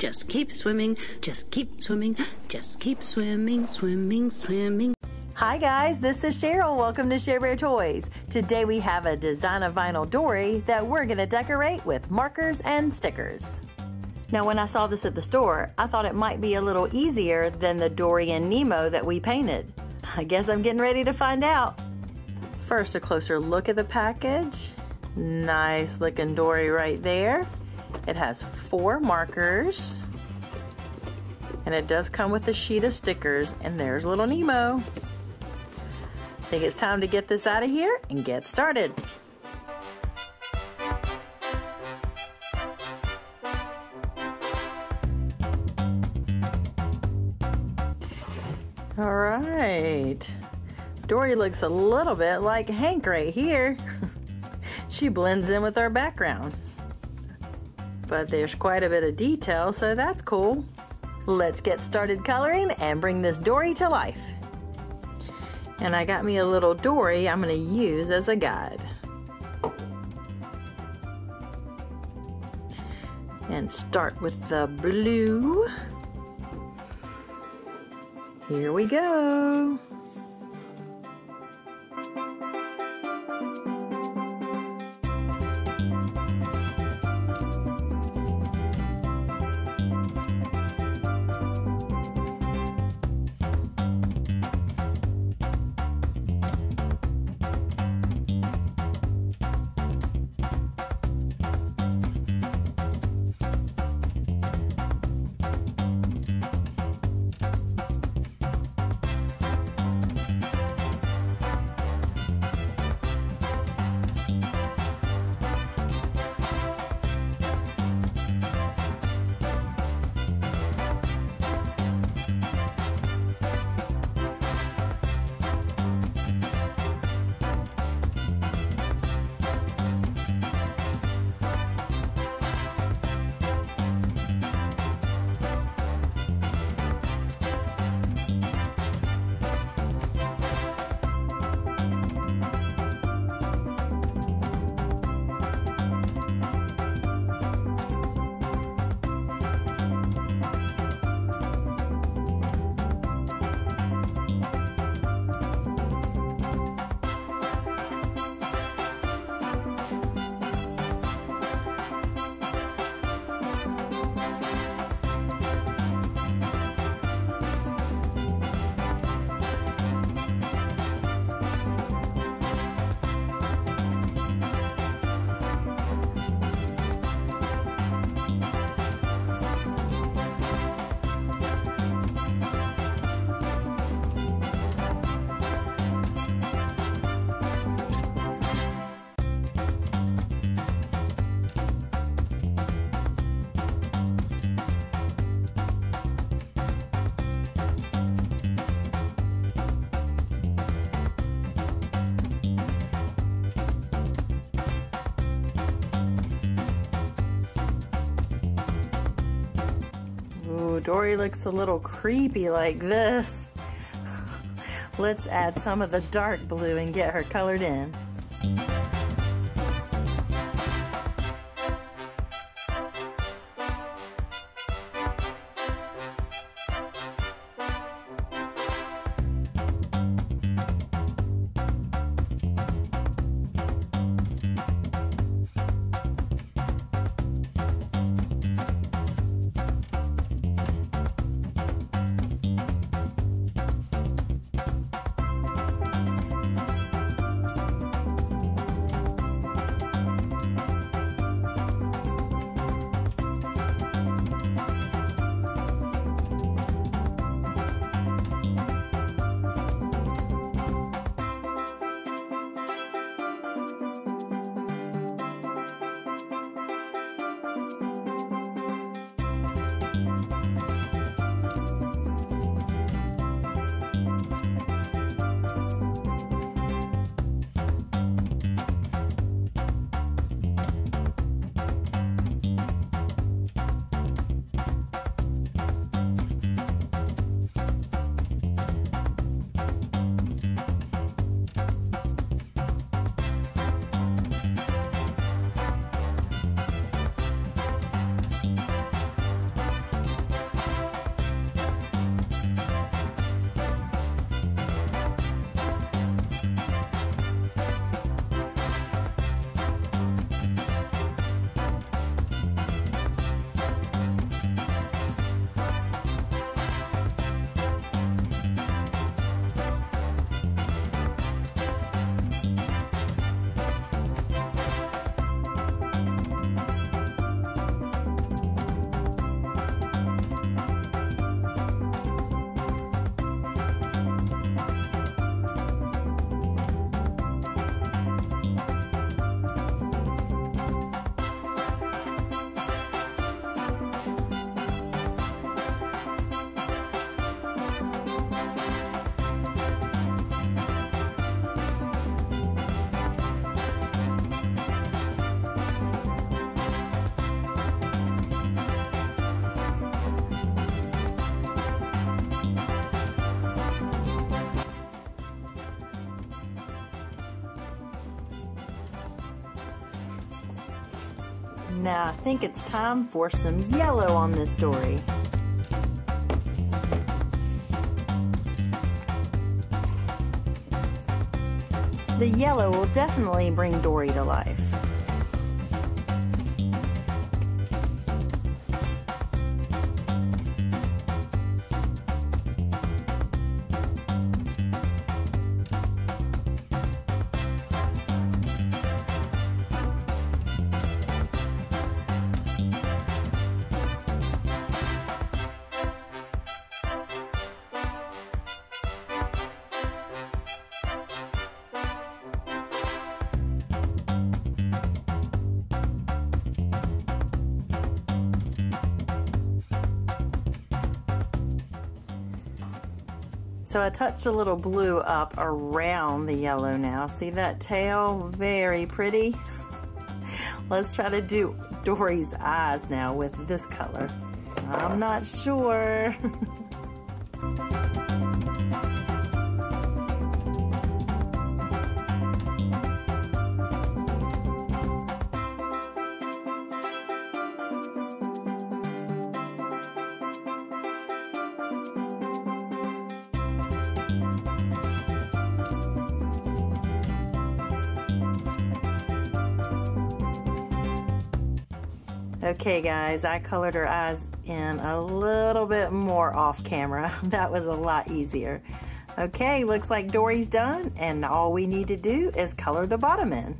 Just keep swimming, just keep swimming, just keep swimming, swimming, swimming. Hi guys, this is Cheryl. Welcome to Cherbear Toys. Today we have a design of vinyl dory that we're going to decorate with markers and stickers. Now when I saw this at the store, I thought it might be a little easier than the Dory and Nemo that we painted. I guess I'm getting ready to find out. First, a closer look at the package. Nice looking Dory right there. It has four markers. And it does come with a sheet of stickers. And there's little Nemo. I think it's time to get this out of here and get started. All right. Dory looks a little bit like Hank right here. she blends in with our background but there's quite a bit of detail, so that's cool. Let's get started coloring and bring this Dory to life. And I got me a little Dory I'm going to use as a guide. And start with the blue. Here we go. Dory looks a little creepy like this. Let's add some of the dark blue and get her colored in. Now uh, I think it's time for some yellow on this dory. The yellow will definitely bring Dory to life. So I touched a little blue up around the yellow now. See that tail? Very pretty. Let's try to do Dory's eyes now with this color. I'm not sure. Okay guys, I colored her eyes in a little bit more off camera. That was a lot easier. Okay, looks like Dory's done and all we need to do is color the bottom in.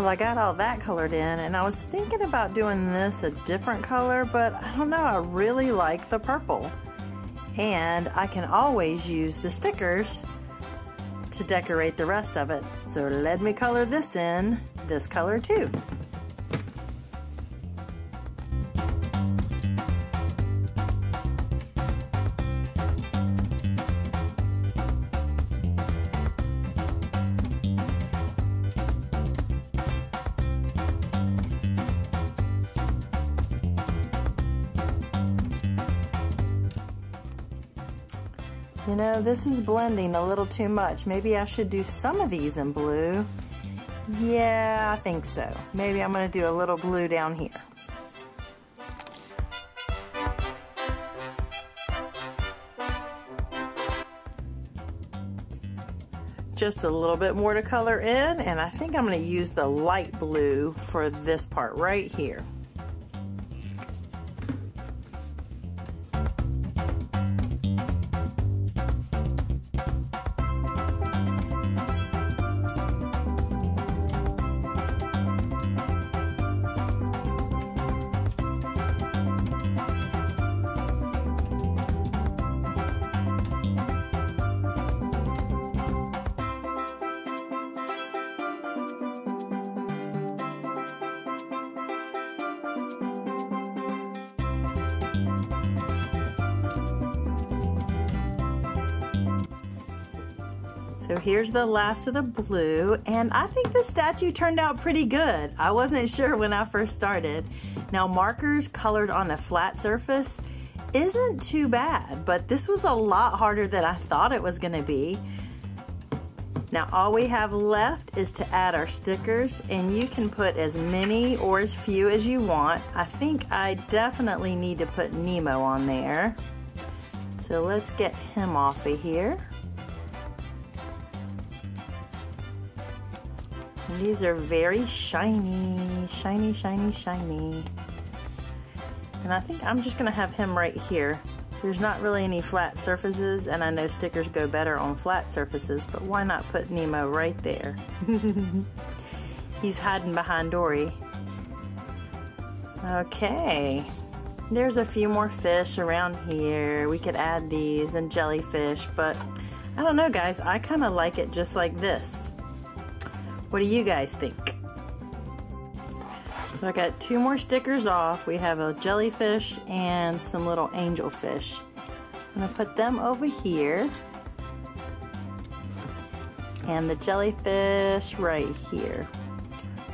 Well, I got all that colored in and I was thinking about doing this a different color, but I don't know, I really like the purple. And I can always use the stickers to decorate the rest of it. So let me color this in this color too. You know, this is blending a little too much. Maybe I should do some of these in blue. Yeah, I think so. Maybe I'm going to do a little blue down here. Just a little bit more to color in, and I think I'm going to use the light blue for this part right here. So here's the last of the blue, and I think the statue turned out pretty good. I wasn't sure when I first started. Now markers colored on a flat surface isn't too bad, but this was a lot harder than I thought it was gonna be. Now all we have left is to add our stickers and you can put as many or as few as you want. I think I definitely need to put Nemo on there. So let's get him off of here. These are very shiny, shiny, shiny, shiny. And I think I'm just gonna have him right here. There's not really any flat surfaces and I know stickers go better on flat surfaces, but why not put Nemo right there? He's hiding behind Dory. Okay, there's a few more fish around here. We could add these and jellyfish, but I don't know guys, I kind of like it just like this. What do you guys think? So I got two more stickers off. We have a jellyfish and some little angelfish. I'm gonna put them over here. And the jellyfish right here.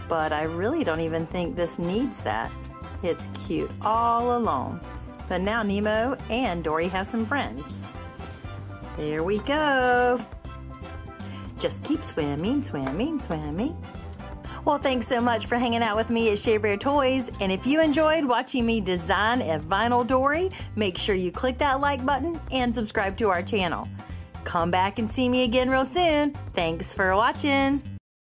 But I really don't even think this needs that. It's cute all alone. But now Nemo and Dory have some friends. There we go. Just keep swimming, swimming, swimming. Well, thanks so much for hanging out with me at Cherbear Toys. And if you enjoyed watching me design a vinyl dory, make sure you click that like button and subscribe to our channel. Come back and see me again real soon. Thanks for watching.